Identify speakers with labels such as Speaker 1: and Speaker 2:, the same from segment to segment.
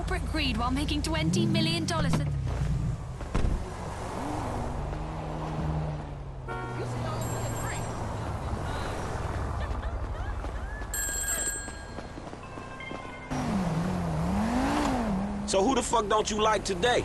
Speaker 1: corporate greed while making $20 million at...
Speaker 2: So who the fuck don't you like today?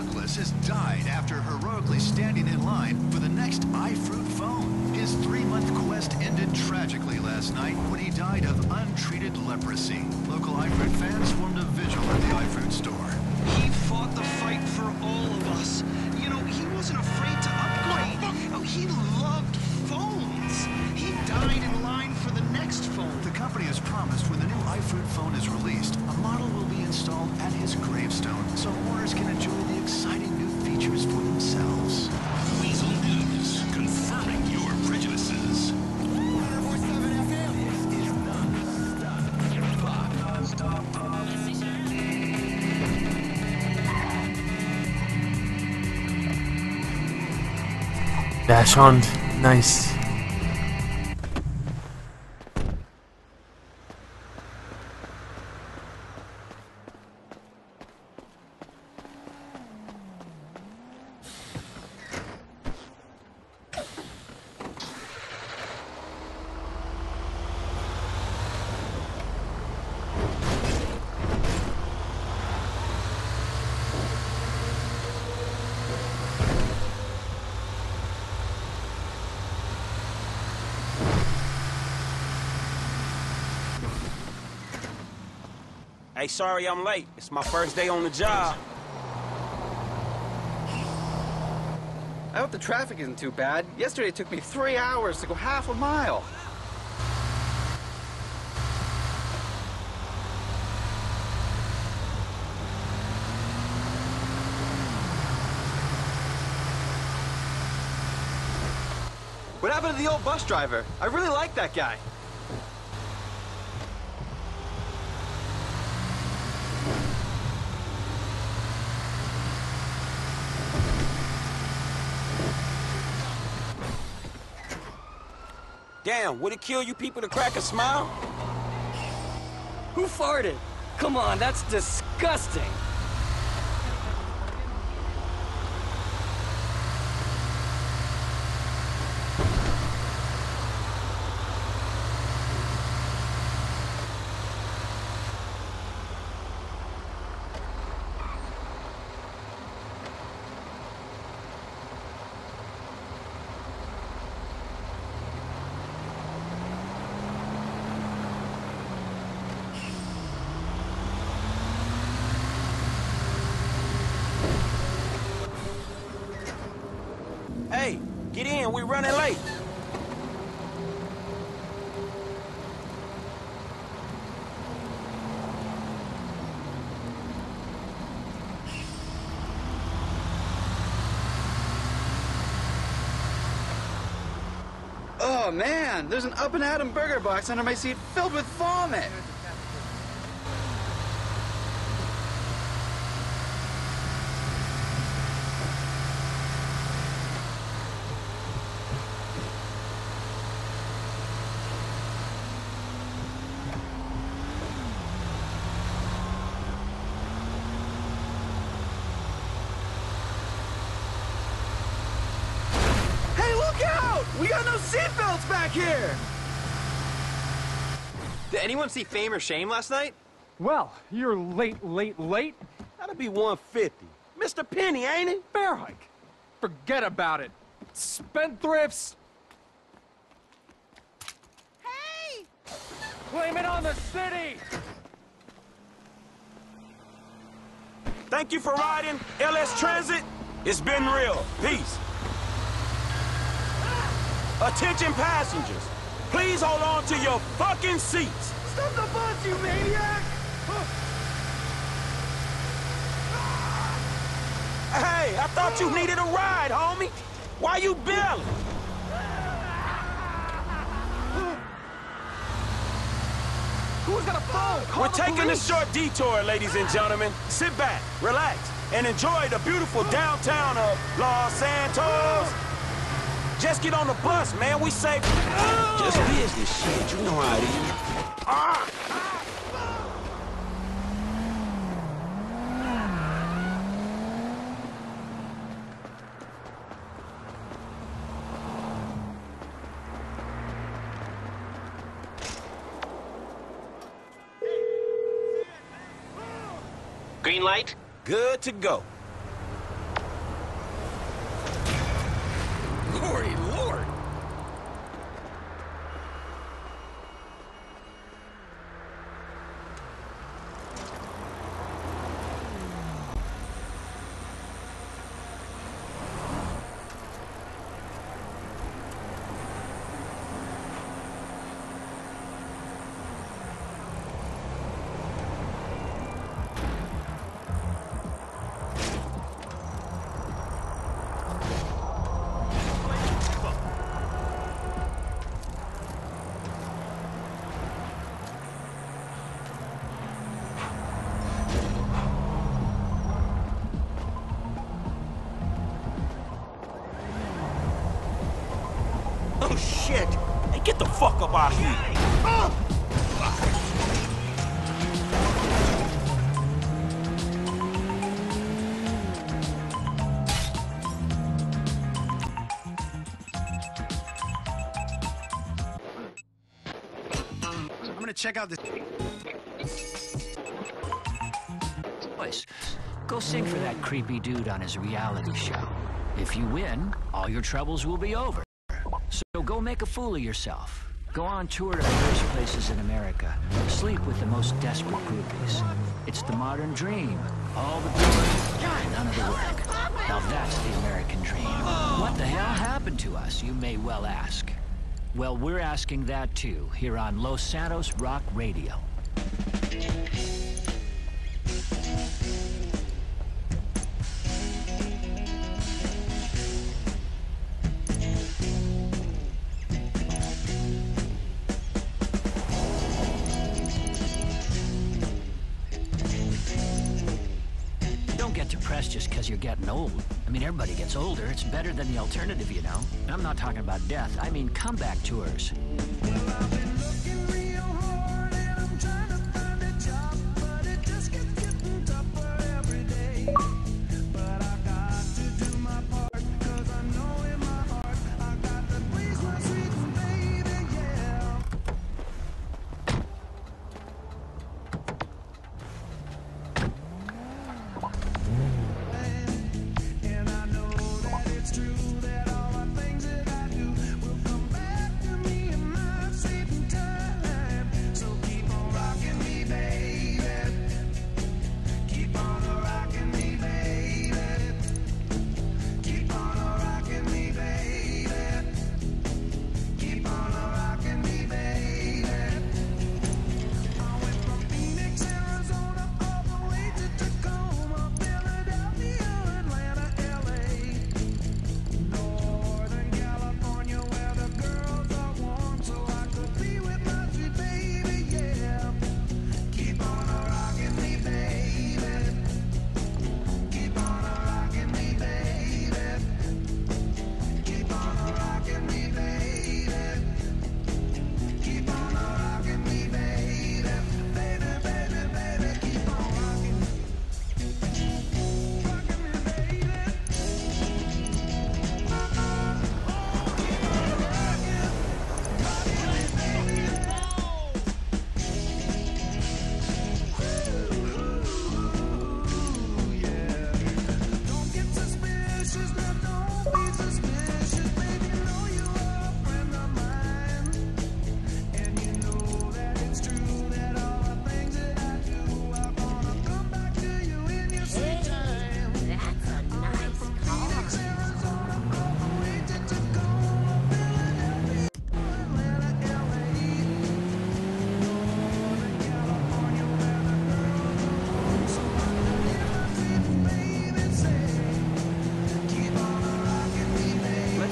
Speaker 3: Douglas has died after heroically standing in line for the next iFruit phone. His three-month quest ended tragically last night when he died of untreated leprosy. Local iFruit fans formed a vigil at the iFruit store.
Speaker 4: He fought the fight for all of us. You know, he wasn't afraid to upgrade. Oh, he loved phones. He died in line for the next phone.
Speaker 3: The company has promised when the new iFruit phone is released, a model will be installed at his gravestone so owners can enjoy
Speaker 5: Dash. Nice.
Speaker 2: Hey, sorry I'm late. It's my first day on the job.
Speaker 6: I hope the traffic isn't too bad. Yesterday it took me three hours to go half a mile. What happened to the old bus driver? I really like that guy.
Speaker 2: Damn, would it kill you people to crack a smile?
Speaker 7: Who farted? Come on, that's disgusting.
Speaker 2: Hey, in. We running late.
Speaker 6: Oh man, there's an Up and Atom burger box under my seat filled with vomit. We got no seatbelts back here!
Speaker 8: Did anyone see Fame or Shame last night?
Speaker 9: Well, you're late, late, late.
Speaker 2: That'll be 150. Mr. Penny, ain't it?
Speaker 9: Fair hike. Forget about it. Spendthrifts!
Speaker 1: Hey!
Speaker 9: Blame it on the city!
Speaker 2: Thank you for riding LS Transit. It's been real. Peace. Attention passengers. Please hold on to your fucking seats.
Speaker 4: Stop the bus, you maniac!
Speaker 2: Hey, I thought you needed a ride, homie. Why you bailing?
Speaker 9: Who's got a phone? Call
Speaker 2: We're taking a short detour, ladies and gentlemen. Sit back, relax, and enjoy the beautiful downtown of Los Santos. Just get on the bus, man. We safe. Just business shit. You know how it is. Ah!
Speaker 10: Green light?
Speaker 2: Good to go. Fuck up out of here.
Speaker 3: I'm gonna check out this.
Speaker 11: Boys, go sing for that creepy dude on his reality show. If you win, all your troubles will be over. So go make a fool of yourself. Go on tour to the worst places in America. Sleep with the most desperate groupies. It's the modern dream. All the glory, none of the work. Now that's the American dream. What the hell happened to us, you may well ask. Well, we're asking that too, here on Los Santos Rock Radio. Old. I mean, everybody gets older. It's better than the alternative, you know. And I'm not talking about death. I mean comeback tours.
Speaker 4: It's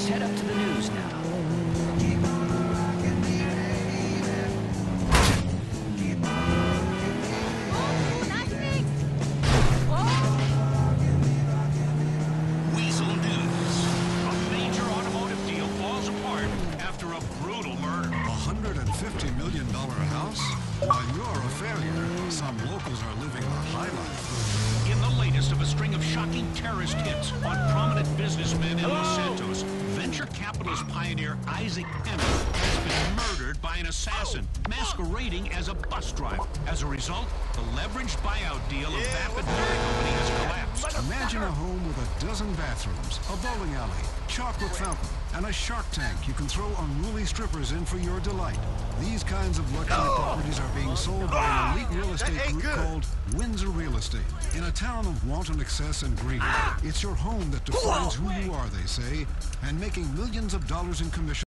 Speaker 4: head up to $50 million house? While you're a
Speaker 12: failure, some locals are living the high life.
Speaker 13: In the latest of a string of shocking terrorist hits on prominent businessmen in Los Santos, venture capitalist pioneer Isaac Emmett has been murdered by an assassin masquerading as a bus driver. As a result, the leveraged buyout deal of yeah, Vapid Company has
Speaker 12: Imagine a home with a dozen bathrooms, a bowling alley, chocolate fountain, and a shark tank you can throw unruly strippers in for your delight. These kinds of luxury properties are being sold by an elite real estate group called Windsor Real Estate. In a town of wanton excess and greed, it's your home that defines who you are, they say, and making millions of dollars in commission